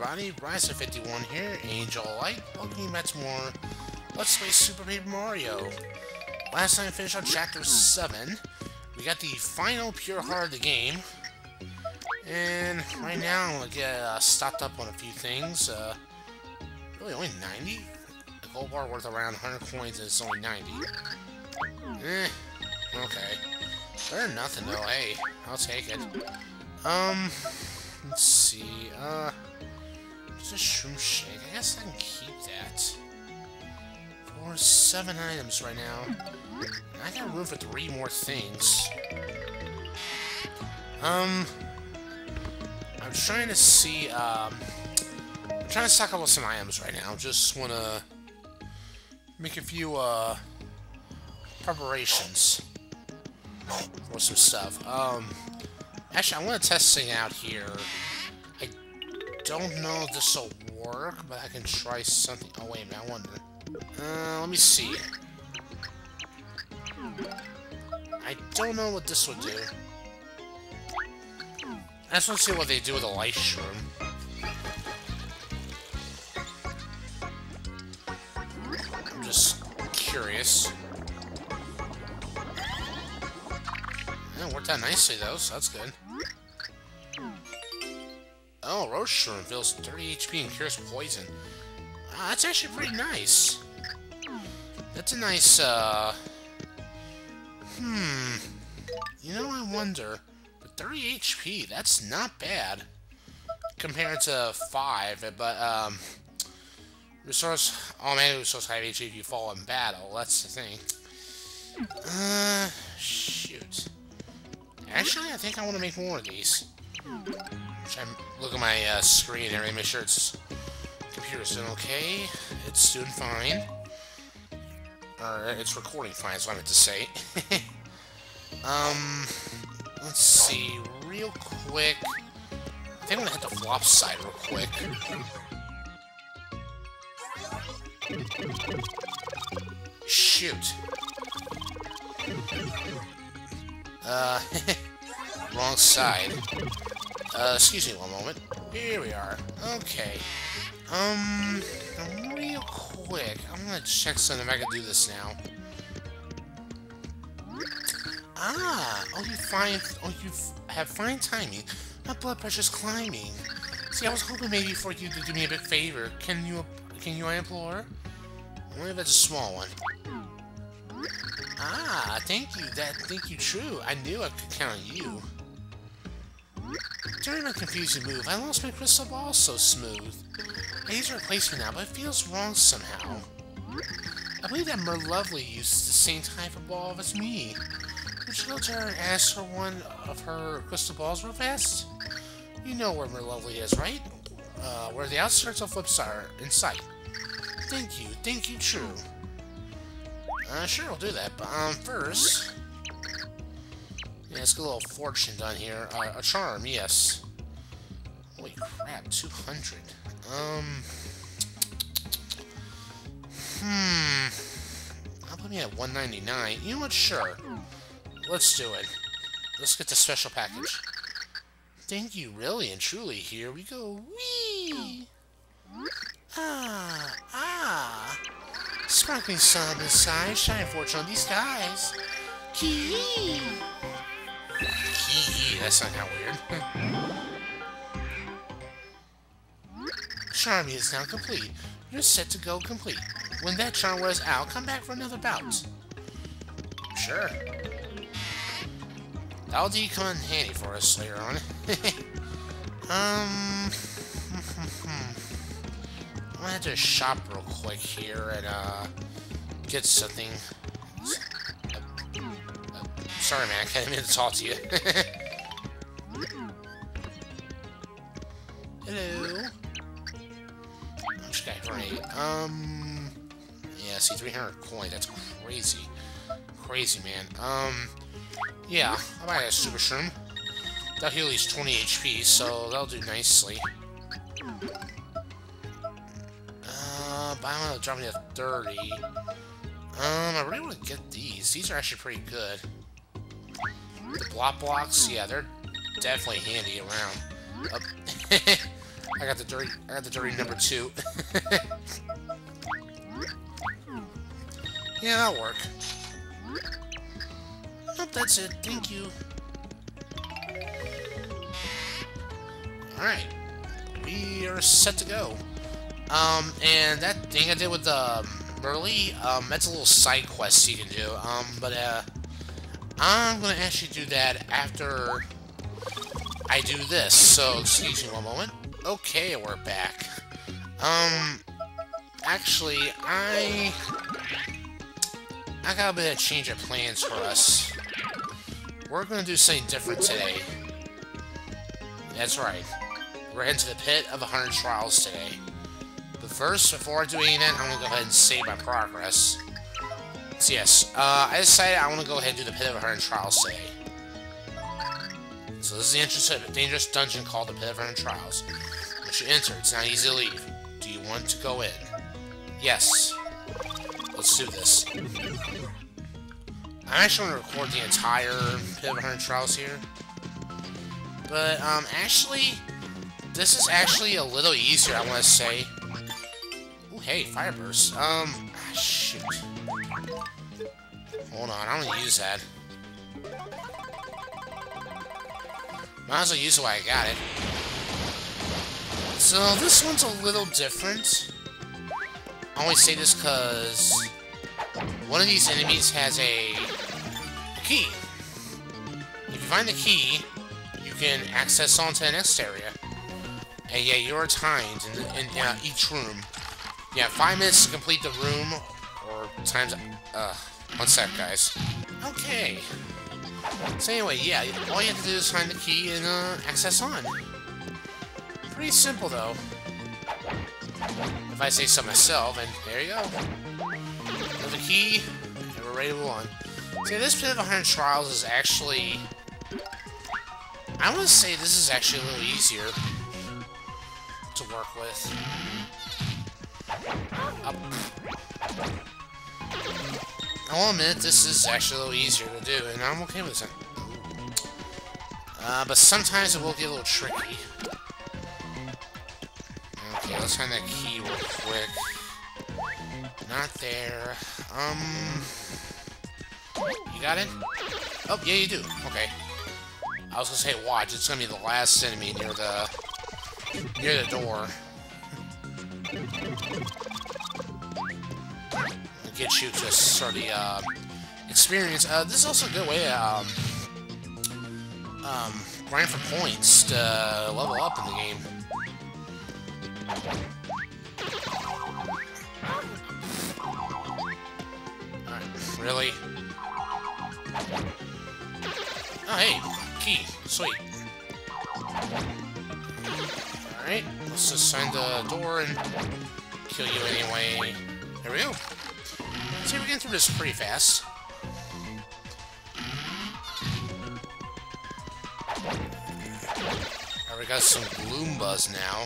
everybody, raiza51 here, Angel Light, welcome you back to more Let's Play Super Paper Mario. Last time we finished on Chapter 7, we got the final pure heart of the game, and right now I'm gonna get uh, stocked up on a few things, uh, really only 90? The gold bar worth around 100 coins and it's only 90. Eh, okay. Better nothing though, hey, I'll take it. Um, let's see, uh... There's a shroom shake. I guess I can keep that. For seven items right now. I got room for three more things. Um... I'm trying to see, um... I'm trying to stock up on some items right now. Just wanna... Make a few, uh... Preparations. For some stuff. Um... Actually, I want to test thing out here. I don't know if this will work, but I can try something. Oh, wait a minute, I wonder. Uh, let me see. I don't know what this would do. I just want to see what they do with a life shroom. I'm just curious. Yeah, worked out nicely though, so that's good. Oh, Roach Shroom feels 30 HP and cures poison. Uh, that's actually pretty nice. That's a nice, uh... Hmm... You know, I wonder... But 30 HP, that's not bad. Compared to 5, but, um... Resource... Oh, man, resource high HP if you fall in battle. That's the thing. Uh... Shoot. Actually, I think I want to make more of these. Try look at my uh, screen and make sure it's computer's doing okay. It's doing fine. Or it's recording fine, is what I meant to say. um, let's see, real quick. I think I'm gonna hit the Flipside real quick. Shoot. Uh, wrong side. Uh, excuse me one moment. Here we are. Okay. Um, real quick, I'm gonna check something if I can do this now. Ah, oh you find, oh you have fine timing. My blood pressure's climbing. See, I was hoping maybe for you to do me a big favor. Can you, can you I implore? Only if it's a small one. Ah, thank you. That thank you true. I knew I could count on you. During my confusing move, I lost my crystal ball so smooth. I need to replace me now, but it feels wrong somehow. I believe that Merluvlee uses the same type of ball as me. Would you go to her and ask for one of her crystal balls real fast? You know where Merluvlee is, right? Uh, where the outskirts of Flips are in sight. Thank you, thank you, true. Uh, sure, we'll do that, but, um, first... Yeah, let's get a little fortune done here. Uh, a charm, yes. Holy crap, 200. Um... Hmm... I'll put me at 199. You know what? Sure. Let's do it. Let's get the special package. Thank you, really and truly. Here we go. Whee! Ah, ah. Sparkling sun inside, shining fortune on these skies. Kee Kee that sounded kind of weird. Charmy is now complete. You're set to go complete. When that charm wears out, come back for another bout. Sure. That'll do come in handy for us later on. um... I'm gonna have to shop real quick here and, uh, get something. Uh, uh, sorry, man, I can't even talk to you. Hello. I'm just grenade. Um, yeah, see, 300 coin, that's crazy. Crazy, man. Um, yeah, I might have a Super Shroom. That'll heal at 20 HP, so that'll do nicely. but I'm gonna drop it to 30. Um, I really want to get these. These are actually pretty good. The block blocks, yeah, they're definitely handy around. Oh. I got the dirty. I got the dirty number two. yeah, that'll work. That's it. Thank you. Alright. We are set to go. Um, and that thing I did with the um, Merlee, um, that's a little side quest you can do. Um, but, uh, I'm gonna actually do that after I do this. So, excuse me one moment. Okay, we're back. Um, actually, I... I got a bit of change of plans for us. We're gonna do something different today. That's right. We're heading to the Pit of 100 Trials today. But first, before I do anything, I'm gonna go ahead and save my progress. So yes, uh, I decided I want to go ahead and do the Pit of 100 Trials today. So this is the entrance to a dangerous dungeon called the Pit of 100 Trials. Once you enter, it's not easy to leave. Do you want to go in? Yes. Let's do this. I'm actually going to record the entire Pit of 100 Trials here. But, um, actually, this is actually a little easier, I want to say. Ooh, hey, Fireburst. Um, ah, shoot. Hold on, I'm gonna use that. Might as well use while I got it. So, this one's a little different. I only say this because one of these enemies has a key. If you find the key, you can access onto the next area. And yeah, you're timed in, the, in uh, each room. Have five minutes to complete the room, or times... Uh, one sec, guys. Okay. So anyway, yeah, all you have to do is find the key and uh, access on. Pretty simple, though. If I say so myself, and there you go. There's the key, and we're ready to move on. See, this Pit of 100 Trials is actually... I want to say this is actually a little easier to work with. Up. I will admit, this is actually a little easier to do, and I'm okay with it. Uh, but sometimes it will get a little tricky. Okay, let's find that key real quick. Not there. Um... You got it? Oh, yeah, you do. Okay. I was gonna say, watch, it's gonna be the last enemy near the... near the door. Get you to sort of uh, experience. Uh, this is also a good way to um, um, grind for points to level up in the game. Really? Oh, hey, key. Sweet. Alright, let's just find the door and kill you anyway. There we go. See, if we're getting through this pretty fast. Alright, we got some Gloombas now.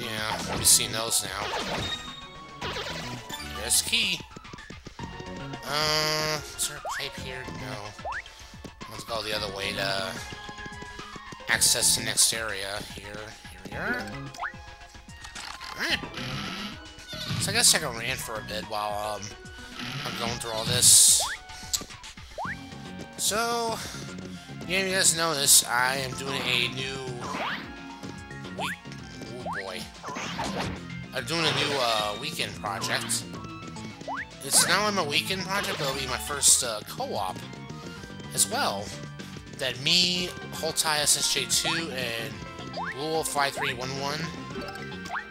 Yeah, we've seen those now. There's key. Uh, is there a pipe here? No. Let's go the other way to access the next area. Here, here we are. Alright. So I guess I can rant for a bit while um, I'm going through all this. So, yeah, you guys notice I am doing a new week. Oh boy, I'm doing a new uh, weekend project. It's not only my weekend project, but it'll be my first uh, co-op as well. That me, Holtai SSJ2, and Wolf5311,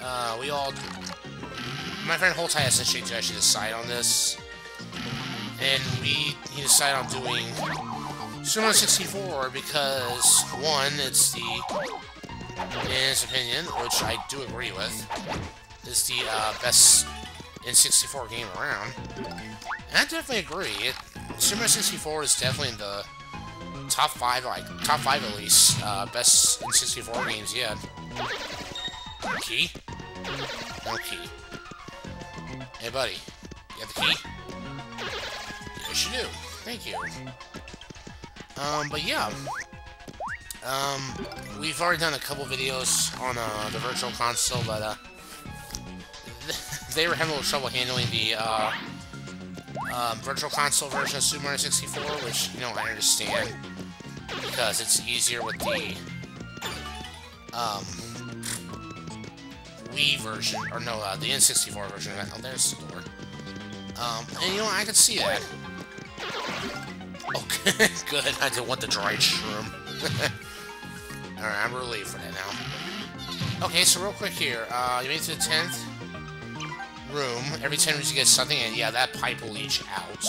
uh, we all my friend Holtai has to actually decide on this. And we he decided on doing Sumo 64 because, one, it's the, in his opinion, which I do agree with, is the uh, best N64 game around. And I definitely agree. It, Sumo 64 is definitely in the top five, like, top five at least, uh, best N64 games yet. Key? No key. Hey, buddy. You have the key? Yes, you do. Thank you. Um, but yeah. Um, we've already done a couple videos on uh, the Virtual Console, but uh, they were having a little trouble handling the uh, um, Virtual Console version of Super Mario 64, which, you know, I understand, because it's easier with the um, Wii version, or no, uh, the N64 version. Oh, there's the door. Um, and you know, I could see that. Okay, good. I didn't want the dried shroom. Alright, I'm relieved for that now. Okay, so real quick here. Uh, you made it to the 10th room. Every 10 rooms you get something, and yeah, that pipe will leach out.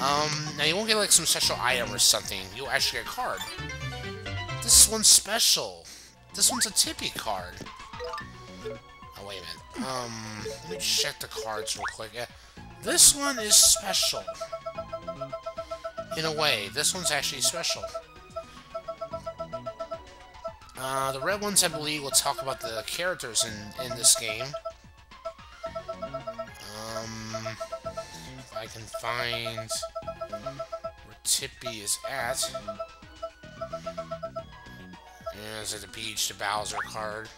Um, now you won't get like some special item or something. You'll actually get a card. This one's special. This one's a Tippi card. Wait a minute. Um, let me check the cards real quick. Yeah. This one is special. In a way, this one's actually special. Uh, the red ones, I believe, will talk about the characters in, in this game. Um, if I can find where Tippi is at. Yeah, there's the Peach to Bowser card.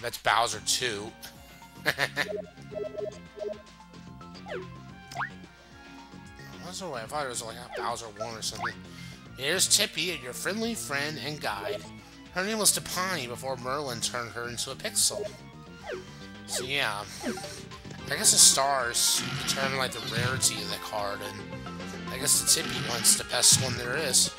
That's Bowser 2. That's I thought it was like Bowser 1 or something. Here's Tippi, your friendly friend and guide. Her name was Timpani before Merlon turned her into a Pixl. So yeah, I guess the stars determine like the rarity of the card, and I guess the Tippi one's the best one there is.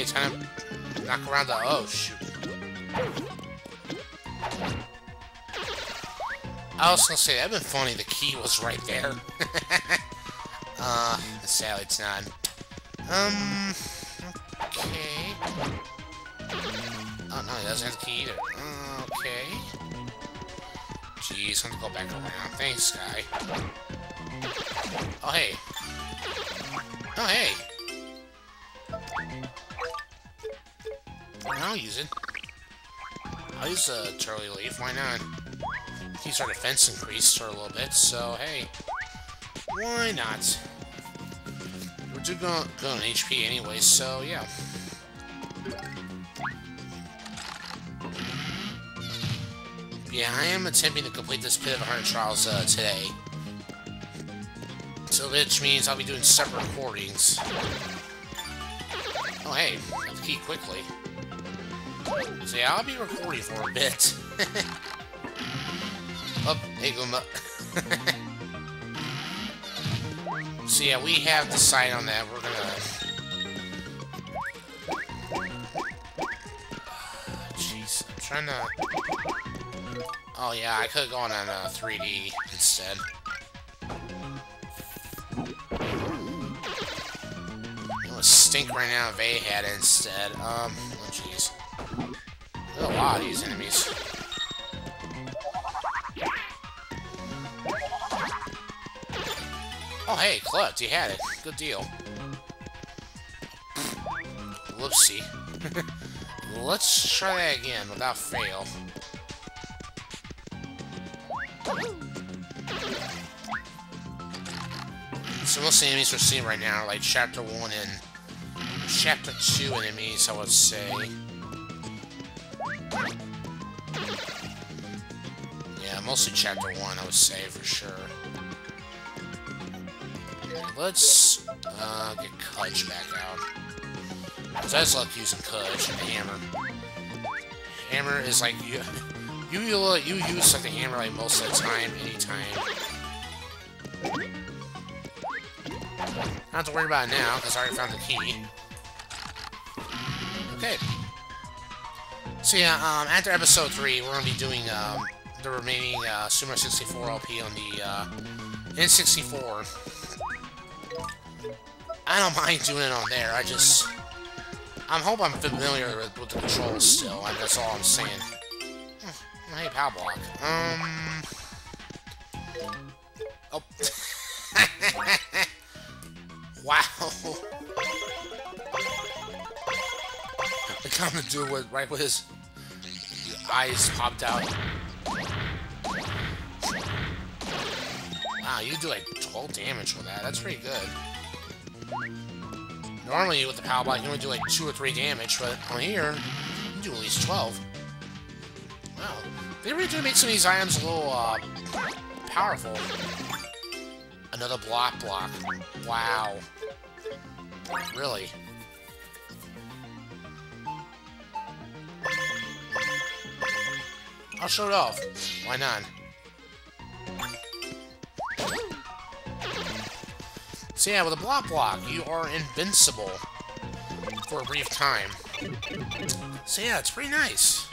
Yay, time to knock around the... Oh, shoot. I was gonna say, that'd been funny, the key was right there. uh, sadly it's not. Um, okay. Oh, no, he doesn't have the key either. Okay. Jeez, I'm gonna go back around. Thanks, guy. Oh, hey. Oh, hey. I'll use it. I'll use a Turtley Leaf, why not? Keeps our defense increased for a little bit, so hey. Why not? We're do going, going on HP anyway, so yeah. Yeah, I am attempting to complete this Pit of 100 Trials uh, today. So which means I'll be doing separate recordings. Oh hey, got the key quickly. Yeah, I'll be recording for a bit. oh, hey Goomba. so yeah, we have decided on that. We're gonna... Jeez, I'm trying to... Oh yeah, I could've gone on uh, 3D instead. It would stink right now if they had it instead. Um, oh jeez. Lot of these enemies. Oh, hey, Clutch, you had it. Good deal. Whoopsie. Let's try that again without fail. So most enemies we're seeing right now are like Chapter 1 and Chapter 2 enemies, I would say. Mostly Chapter 1, I would say, for sure. Let's uh, get Cudge back out. Because I just love using Cudge and the hammer. Hammer is like, you, you, you use like the hammer like most of the time, anytime. Not to worry about it now, because I already found the key. Okay. So yeah, um, after episode 3, we're going to be doing um, the remaining uh, Sumer 64 LP on the uh, N64. I don't mind doing it on there, I just... I hope I'm familiar with, with the controls still, and that's all I'm saying. Oh, hey, Pow Block. Um... Oh. wow. The common do with right with his eyes popped out. Wow, you do like 12 damage with that. That's pretty good. Normally with the Power Block, you only do like 2 or 3 damage, but on here, you do at least 12. Wow. They really do make some of these items a little, uh, powerful. Another block block. Wow. Really? I'll show it off. Why not? So yeah, with a block block, you are invincible for a brief time. So yeah, it's pretty nice.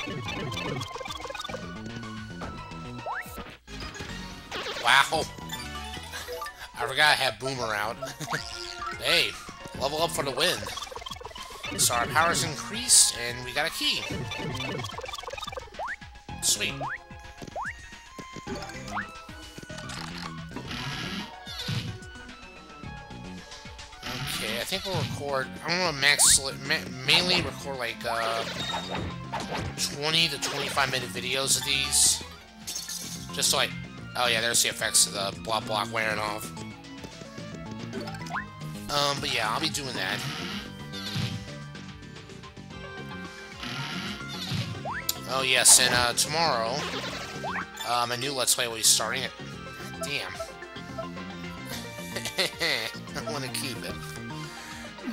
Wow. I forgot I had Boomer out. hey, level up for the win. So our power's increased, and we got a key. Sweet. Okay, I think we'll record... I'm gonna max... Ma mainly record, like, uh... 20 to 25 minute videos of these. Just so I... Oh yeah, there's the effects of the block block wearing off. Um, but yeah, I'll be doing that. Oh yes, and uh, tomorrow, um, a new Let's Play will be starting it. Damn. I want to keep it.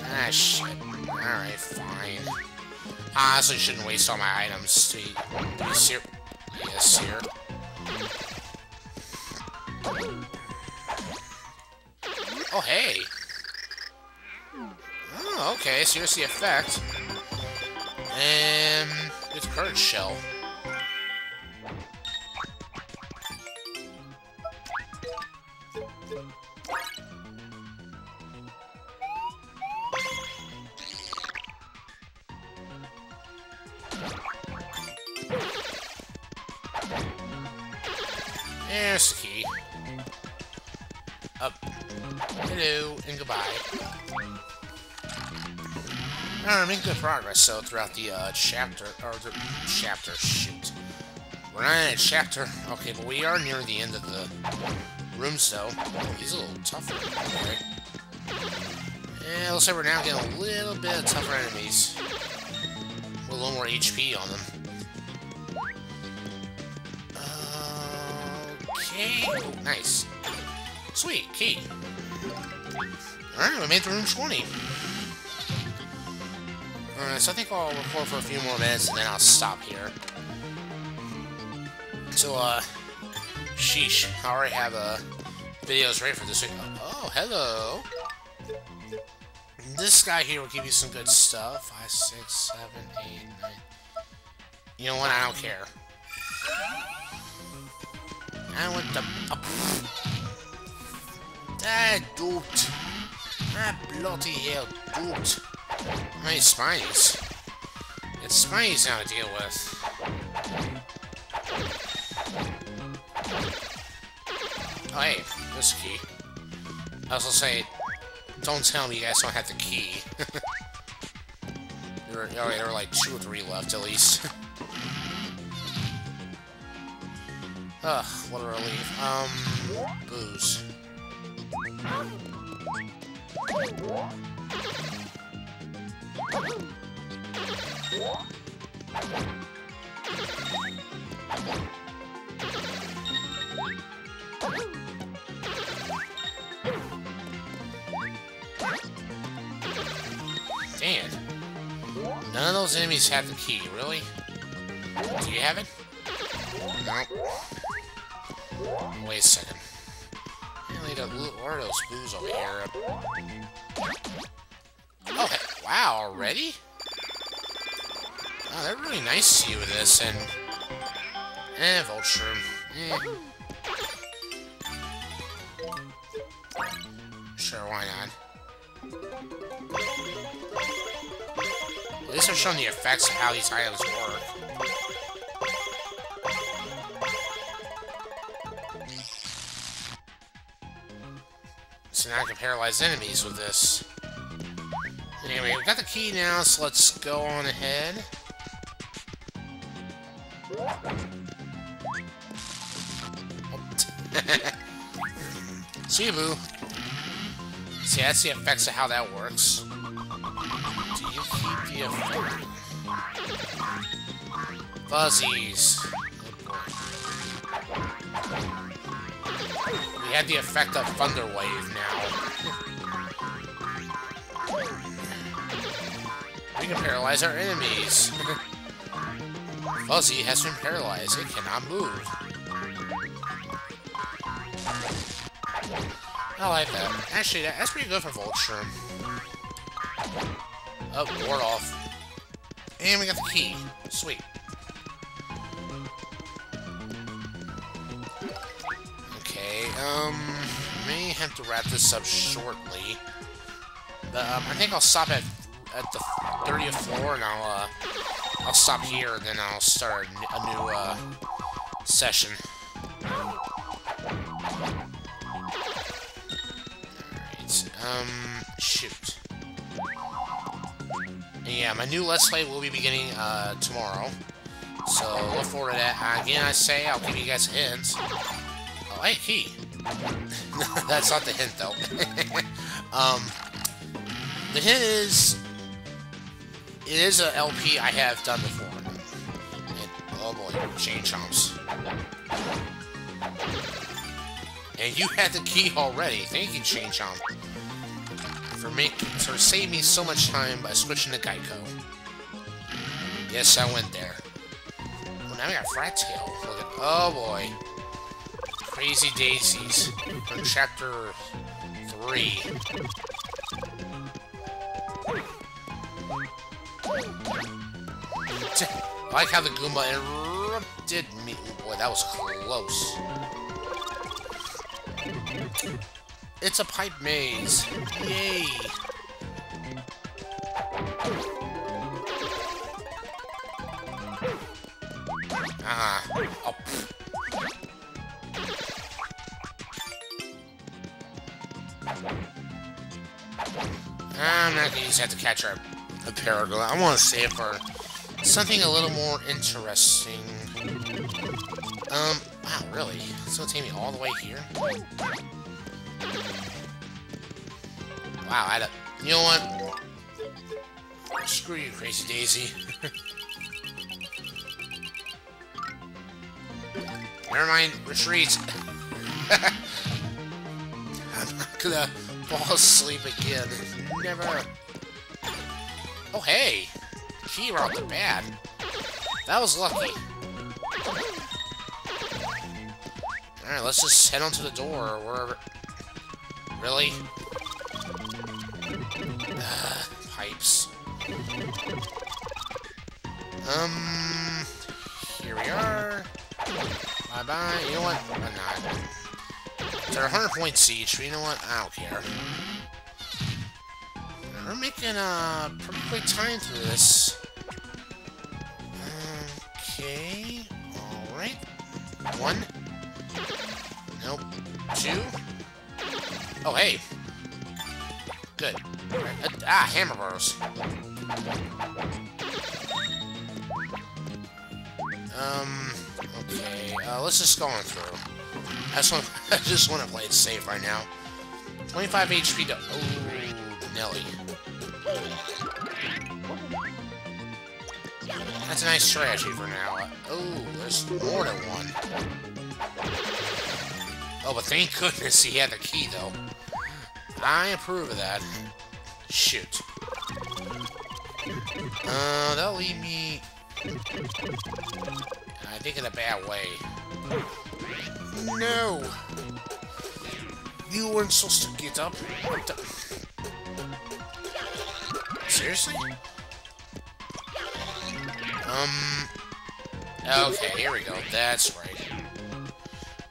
Ah, shit. Alright, fine. I honestly shouldn't waste all my items to. Yes, here. Yes, here. Oh, hey! Oh, okay, so here's the effect. And... It's Shell. There's the key. Up. Hello, and goodbye. I'm making good progress, so throughout the uh, chapter, or the chapter, shoot. We're not in a chapter, okay, but we are near the end of the room, though. He's a little tougher, okay. Yeah, looks like we're now getting a little bit of tougher enemies. With a little more HP on them. Okay, nice. Sweet, key. Alright, we made the room 20. Alright, so I think I'll record for a few more minutes and then I'll stop here. So, uh, sheesh, I already have, uh, videos ready for this week. Oh, hello! This guy here will give you some good stuff. Five, six, seven, eight, nine. You know what? I don't care. I want the... Ah, dude. Ah, bloody hell, dude. Hey, Spinies. It's Spinies now to deal with. Oh, hey, this key. I was gonna say, don't tell me you guys don't have the key. there, were, oh, there were like two or three left, at least. Ugh, what a relief. Um, Boos. Damn. None of those enemies have the key, really? Do you have it? Wait a second. Really, what are those Boos over here? Wow, already? Wow, they're really nice to you with this, and... Eh, Vulture. Eh. Sure, why not? At least showing the effects of how these items work. So now I can paralyze enemies with this. Anyway, we got the key now, so let's go on ahead. See you, boo. See, that's the effects of how that works. Do you keep the effect? Fuzzies. We had the effect of Thunder Wave We can paralyze our enemies. Fuzzy has been paralyzed. It cannot move. I like that. Actually, that's pretty good for Vulture. Oh, ward off. And we got the key. Sweet. Okay, um... May have to wrap this up shortly. But, um, I think I'll stop at, at the 30th floor, and I'll, uh... I'll stop here, and then I'll start a, new, uh... session. Um, shoot. yeah, my new Let's Play will be beginning, uh, tomorrow. So, look forward to that. again, I say, I'll give you guys a hint. Oh, hey, key. That's not the hint, though. um, the hint is... It is an LP I have done before. And, oh boy, chain chomps. And you had the key already. Thank you, Chain Chomp for make for save me so much time by switching to Geico. Yes, I went there. Oh, now we got Frat Tail. Look at oh boy, Crazee Dayzees from chapter three. I like how the Goomba interrupted me. Boy, that was close. It's a pipe maze. Yay! Ah. Oh. I'm not gonna use that to catch our a Paragon. I want to save for something a little more interesting. Um, wow, really? It's gonna take me all the way here? Wow, I a... You know what? Screw you, Crazee Dayzee. Never mind, retreat. I'm not gonna fall asleep again. Never. Oh, hey! Right off the bat. That was lucky. Alright, let's just head on to the door, or wherever... Really? pipes. Um, here we are. Bye-bye. You know what? I'm not. They're 100 points each, but you know what? I don't care. We're making a pretty quick time through this. Okay. Alright. One. Nope. Two. Oh, hey. Good. Uh, ah, hammer bros. Um, okay, uh, let's just go on through. I just want, I just want to play it safe right now. 25 HP to... Oh, Nelly. That's a nice strategy for now. Oh, there's more than one. Oh, but thank goodness he had the key, though. I approve of that. Shoot. Uh, that'll leave me... I think in a bad way. No! You weren't supposed to get up. Seriously? Um... Okay, here we go. That's right.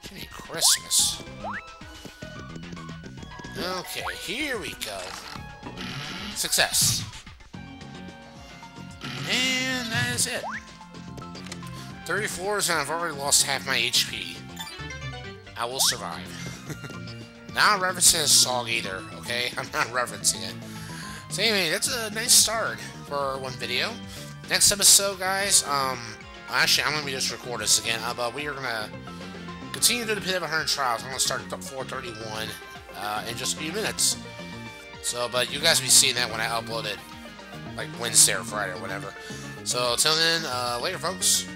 Jimmy Christmas. Okay, here we go. Success. And that is it. 30 floors and I've already lost half my HP. I will survive. not referencing a song either, okay? I'm not referencing it. So anyway, that's a nice start for one video. Next episode, guys, um, actually, I'm going to just record this again, uh, but we are going to continue to the Pit of 100 Trials. I'm going to start at 431 uh, in just a few minutes. So, but you guys will be seeing that when I upload it, like Wednesday or Friday or whatever. So, till then, uh, later, folks.